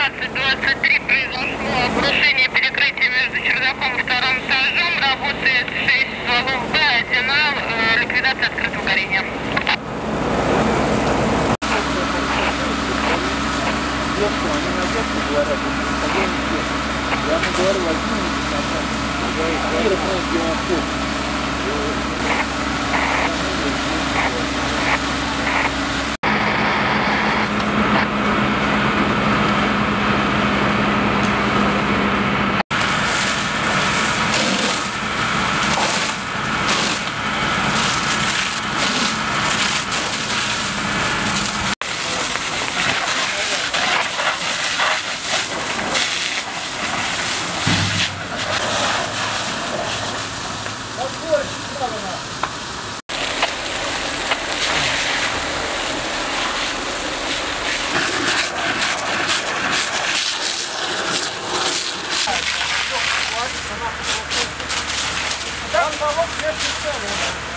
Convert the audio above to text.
20-23 произошло обрушение перекрытия между чердаком и вторым этажом. Работает 6 стволов Б, 1 А, э, ликвидация открытого горения. Я ему говорю, возьми, Кира, просто его Там нет, не